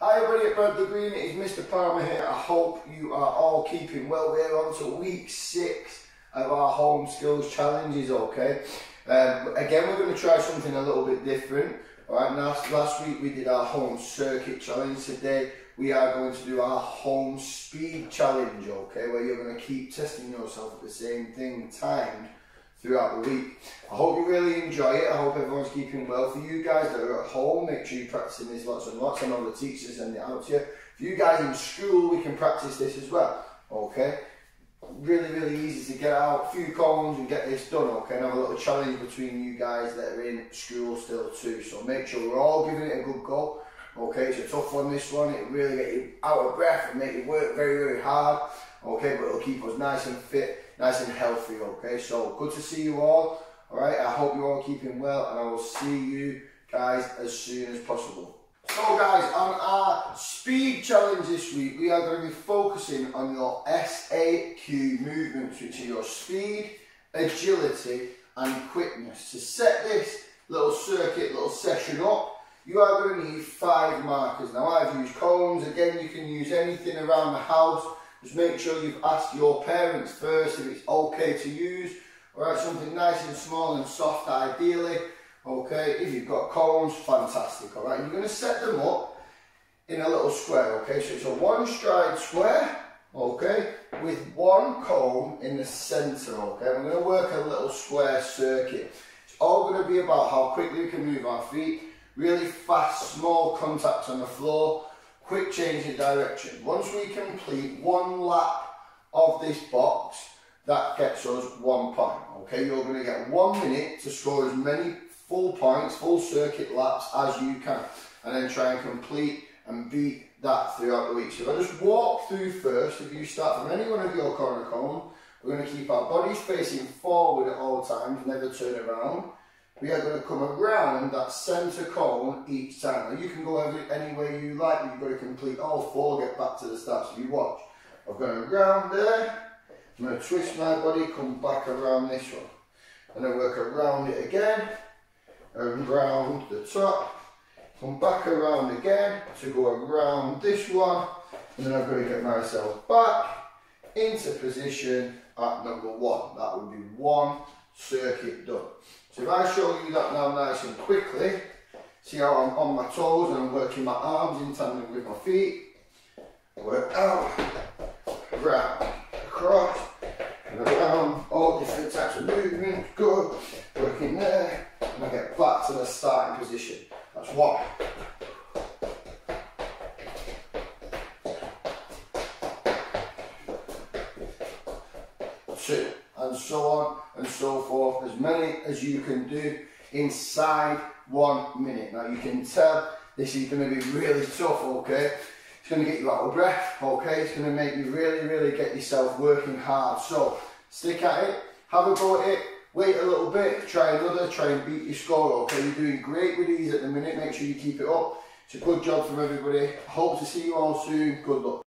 Hi everybody at Bradley Green, it is Mr Palmer here. I hope you are all keeping well. We're on to week six of our home skills challenges, okay? Um, again, we're going to try something a little bit different. Alright, last, last week we did our home circuit challenge. Today we are going to do our home speed challenge, okay? Where you're going to keep testing yourself at the same thing timed throughout the week. I hope you really enjoy it. I hope everyone's keeping well. For you guys that are at home, make sure you're practicing this lots and lots. I know the teachers send it out you. For you guys in school, we can practice this as well. Okay? Really, really easy to get out a few cones and get this done, okay? And have a little challenge between you guys that are in school still too. So make sure we're all giving it a good go. Okay, it's a tough one this one. It really get you out of breath and make you work very, very hard. Okay, but it'll keep us nice and fit nice and healthy, okay? So good to see you all, all right? I hope you're all keeping well, and I will see you guys as soon as possible. So guys, on our speed challenge this week, we are going to be focusing on your SAQ movements, which are your speed, agility, and quickness. To set this little circuit, little session up, you are going to need five markers. Now I've used cones, again you can use anything around the house, just make sure you've asked your parents first if it's okay to use. Alright, something nice and small and soft ideally. Okay, if you've got cones, fantastic. Alright, you're going to set them up in a little square. Okay, so it's a one stride square. Okay, with one cone in the centre. Okay, we're going to work a little square circuit. It's all going to be about how quickly we can move our feet. Really fast, small contacts on the floor quick change in direction. Once we complete one lap of this box, that gets us one point. Okay, you're going to get one minute to score as many full points, full circuit laps as you can, and then try and complete and beat that throughout the week. So if I just walk through first, if you start from any one of your corner cone, we're going to keep our bodies facing forward at all times, never turn around we are going to come around that centre cone each time. Now you can go every, any way you like, but you've got to complete all four, get back to the start. So you watch. I'm going around there, I'm going to twist my body, come back around this one. And then work around it again, around the top, come back around again to go around this one, and then I've got to get myself back into position at number one. That would be one circuit done. So if I show you that now nice and quickly, see how I'm on my toes and I'm working my arms in tandem with my feet. Work out, round, across, and around, all different types of movements, good. Working there, and I get back to the starting position. That's one. Two and so on and so forth, as many as you can do inside one minute. Now you can tell this is going to be really tough, okay? It's going to get you out of breath, okay? It's going to make you really, really get yourself working hard. So stick at it, have a go at it, wait a little bit, try another, try and beat your score, okay? You're doing great with these at the minute, make sure you keep it up. It's a good job from everybody. Hope to see you all soon. Good luck.